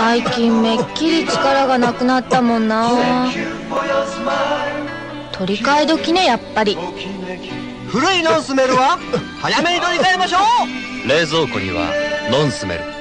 最近めっきり力がなくなったもんな。取り替え時ねやっぱり。古いノンスメルは早めに取り替えましょう。冷蔵庫にはノンスメル。